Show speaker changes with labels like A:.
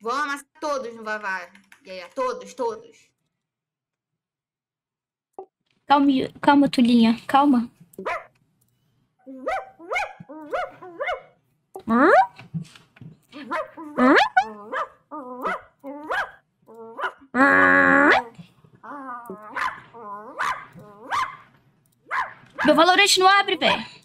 A: Vou amassar todos no Vavá. E aí, todos, todos.
B: Calma, calma, Tulinha. Calma. Meu valorante não abre, velho.